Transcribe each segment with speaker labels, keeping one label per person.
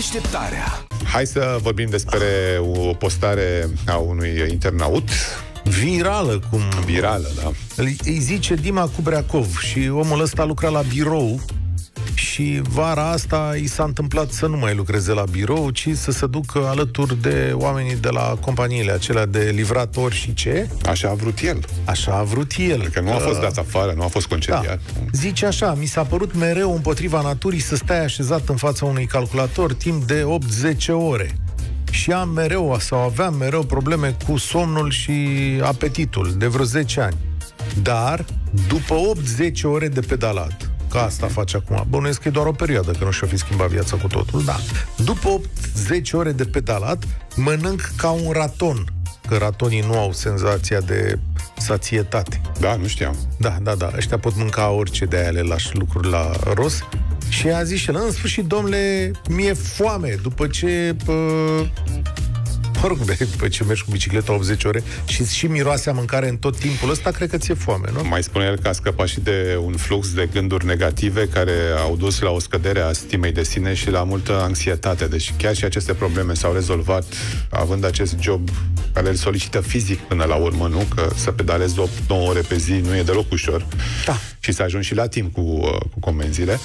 Speaker 1: Deșteptarea.
Speaker 2: Hai să vorbim despre o postare a unui internaut.
Speaker 3: Virală, cum...
Speaker 2: Virală, da.
Speaker 3: Îi zice Dima Cubreacov și omul ăsta lucra la birou și vara asta i s-a întâmplat să nu mai lucreze la birou, ci să se ducă alături de oamenii de la companiile acelea de livratori și ce?
Speaker 2: Așa a vrut el.
Speaker 3: Așa a vrut el.
Speaker 2: Că nu a fost dat afară, nu a fost concediat. Da.
Speaker 3: Zice așa, mi s-a părut mereu împotriva naturii să stai așezat în fața unui calculator timp de 8-10 ore și am mereu, sau aveam mereu probleme cu somnul și apetitul de vreo 10 ani. Dar, după 8-10 ore de pedalat, că asta face acum. Bănuiesc că e doar o perioadă, că nu și-o fi schimbat viața cu totul, da. După 8-10 ore de pedalat, mănânc ca un raton, că ratonii nu au senzația de sațietate.
Speaker 2: Da, nu știam.
Speaker 3: Da, da, da. Ăștia pot mânca orice de aia le lași lucruri la ros. Și a zis și el, în sfârșit, domnule, mi-e foame după ce pă, mă rog, după ce mergi cu bicicleta 80 ore și și miroase a mâncare în tot timpul ăsta, cred că ți-e foame, nu?
Speaker 2: Mai spune el că a scăpat și de un flux de gânduri negative care au dus la o scădere a stimei de sine și la multă anxietate. Deci chiar și aceste probleme s-au rezolvat având acest job care îl solicită fizic până la urmă, nu? Că să pedalezi 8-9 ore pe zi nu e deloc ușor.
Speaker 3: Da.
Speaker 2: Și să ajungi și la timp cu, uh, cu comenzile.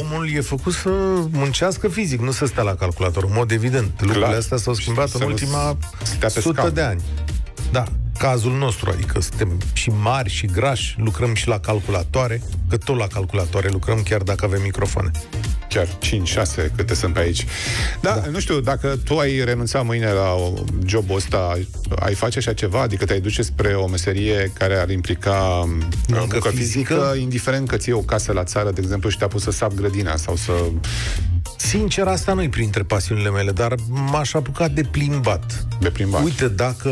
Speaker 3: Omul e făcut să muncească fizic, nu să stea la calculator. În mod evident. Lucrurile astea s-au schimbat în ultima sută de ani. Da, cazul nostru, adică suntem și mari și grași, lucrăm și la calculatoare, că tot la calculatoare lucrăm chiar dacă avem microfoane
Speaker 2: chiar 5-6 câte sunt pe aici. Da, da, nu știu, dacă tu ai renunțat mâine la jobul ăsta, ai face așa ceva? Adică te-ai duce spre o meserie care ar implica muncă, muncă fizică, fizică, indiferent că ții o casă la țară, de exemplu, și te-a pus să sap grădina sau să
Speaker 3: Sincer, asta nu-i printre pasiunile mele, dar m-aș apuca de plimbat.
Speaker 2: De plimbat.
Speaker 3: Uite, dacă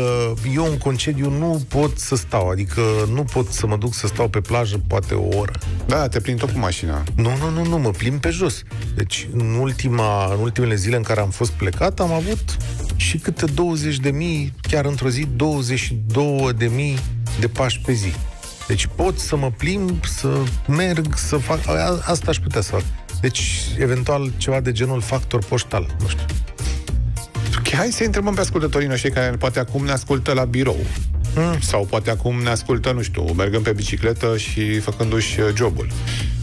Speaker 3: eu în concediu nu pot să stau, adică nu pot să mă duc să stau pe plajă poate o oră.
Speaker 2: Da, te plimbi tot cu mașina.
Speaker 3: Nu, nu, nu, nu, mă plimb pe jos. Deci, în, ultima, în ultimele zile în care am fost plecat, am avut și câte 20 de mii, chiar într-o zi, 22 de mii de pași pe zi. Deci pot să mă plimb, să merg, să fac... Asta aș putea să fac. Deci, eventual, ceva de genul factor poștal, nu știu.
Speaker 2: Hai să întrebăm pe ascultătorii noștri care poate acum ne ascultă la birou. Mm. Sau poate acum ne ascultă, nu știu, mergând pe bicicletă și făcându-și uh, jobul.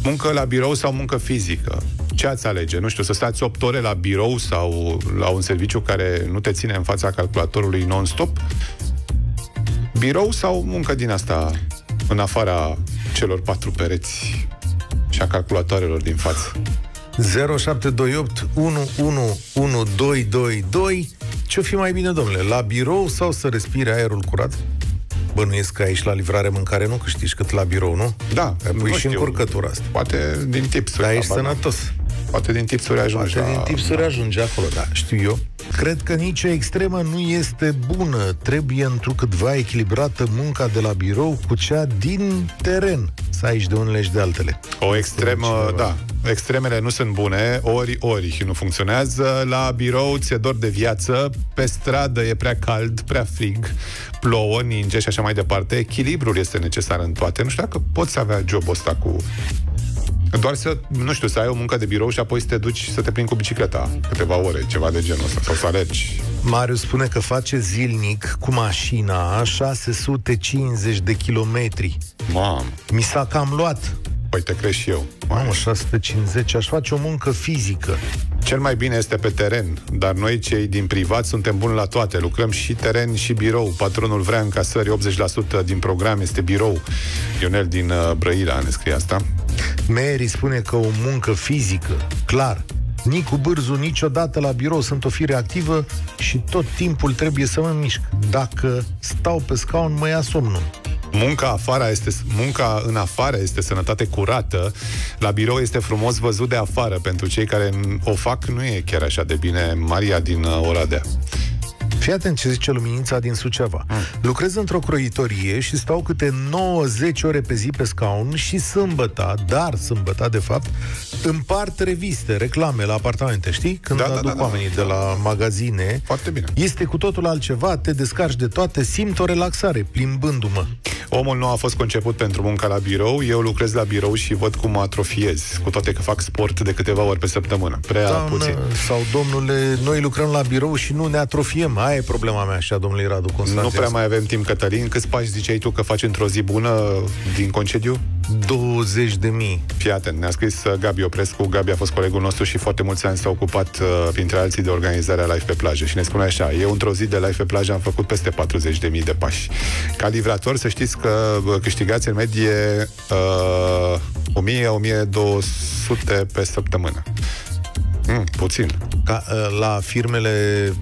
Speaker 2: Muncă la birou sau muncă fizică? Ce ați alege? Nu știu, să stați 8 ore la birou sau la un serviciu care nu te ține în fața calculatorului non-stop? Birou sau muncă din asta în afara celor patru pereți și a calculatoarelor din față.
Speaker 3: 0728 111222 Ce-o fi mai bine, domnule? La birou sau să respire aerul curat? Bănuiesc că aici la livrare mâncare nu câștigi cât la birou, nu?
Speaker 2: Da.
Speaker 3: Pui și încurcătura asta.
Speaker 2: Poate din tips.
Speaker 3: Dar ești sănătos.
Speaker 2: Poate din tipsuri ajunge
Speaker 3: Poate la... din tipsuri ajunge acolo, da, știu eu. Cred că nicio extremă nu este bună. Trebuie întrucâtva echilibrată munca de la birou cu cea din teren. Să ai și de unele și de altele.
Speaker 2: O extremă, da. Extremele nu sunt bune, ori, ori și nu funcționează. La birou ți-e dor de viață, pe stradă e prea cald, prea frig, plouă, ninge și așa mai departe. Echilibrul este necesar în toate. Nu știu dacă poți avea jobul ăsta cu doar să, nu știu, să ai o muncă de birou și apoi să te duci să te plimbi cu bicicleta câteva ore, ceva de genul ăsta, sau să alergi.
Speaker 3: Marius spune că face zilnic cu mașina 650 de kilometri.
Speaker 2: Mam.
Speaker 3: Mi s-a cam luat.
Speaker 2: Păi te crezi și eu.
Speaker 3: Mamă, 650, aș face o muncă fizică.
Speaker 2: Cel mai bine este pe teren, dar noi cei din privat suntem buni la toate. Lucrăm și teren și birou. Patronul vrea încasări, 80% din program este birou. Ionel din uh, Brăila ne scrie asta.
Speaker 3: Mary spune că o muncă fizică, clar, Nicu Bârzu niciodată la birou sunt o fire activă și tot timpul trebuie să mă mișc. Dacă stau pe scaun, mă ia somnul.
Speaker 2: Munca, afară este, munca în afară este sănătate curată. La birou este frumos văzut de afară. Pentru cei care o fac, nu e chiar așa de bine. Maria din uh, Oradea.
Speaker 3: Fii atent ce zice Luminița din Suceava. Mm. Lucrez într-o croitorie și stau câte 90 ore pe zi pe scaun și sâmbăta, dar sâmbăta, de fapt, împart reviste, reclame la apartamente, știi? Când
Speaker 2: da, da
Speaker 3: aduc
Speaker 2: da, da,
Speaker 3: oamenii da. de la magazine.
Speaker 2: Foarte bine.
Speaker 3: Este cu totul altceva, te descarci de toate, simt o relaxare plimbându-mă.
Speaker 2: Omul nu a fost conceput pentru munca la birou, eu lucrez la birou și văd cum mă atrofiez, cu toate că fac sport de câteva ori pe săptămână. Prea
Speaker 3: Doamnă,
Speaker 2: puțin.
Speaker 3: Sau, domnule, noi lucrăm la birou și nu ne atrofiem. Aia e problema mea, așa, domnului Radu Constantin.
Speaker 2: Nu prea mai avem timp, Cătălin. Câți pași ziceai tu că faci într-o zi bună din concediu?
Speaker 3: 20 de mii.
Speaker 2: Fii atent, ne-a scris uh, Gabi Oprescu. Gabi a fost colegul nostru și foarte mulți ani s-a ocupat, uh, printre alții, de organizarea live pe plajă. Și ne spune așa, eu într-o zi de live pe plajă am făcut peste 40.000 de pași. Ca livrator, să știți că uh, câștigați în medie uh, 1000-1200 pe săptămână. Mm, puțin.
Speaker 3: Ca, uh, la firmele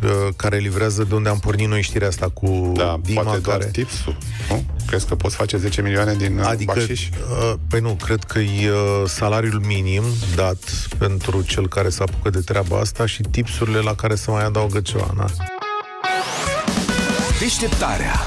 Speaker 3: uh, care livrează de unde am pornit noi știrea asta cu
Speaker 2: Da,
Speaker 3: Dima,
Speaker 2: poate doar
Speaker 3: care...
Speaker 2: tipsul, nu? Crezi că poți face 10 milioane din uh,
Speaker 3: Adică,
Speaker 2: bașiș?
Speaker 3: uh, păi nu, cred că e uh, salariul minim dat pentru cel care se apucă de treaba asta și tipsurile la care se mai adaugă ceva, na.
Speaker 1: Deșteptarea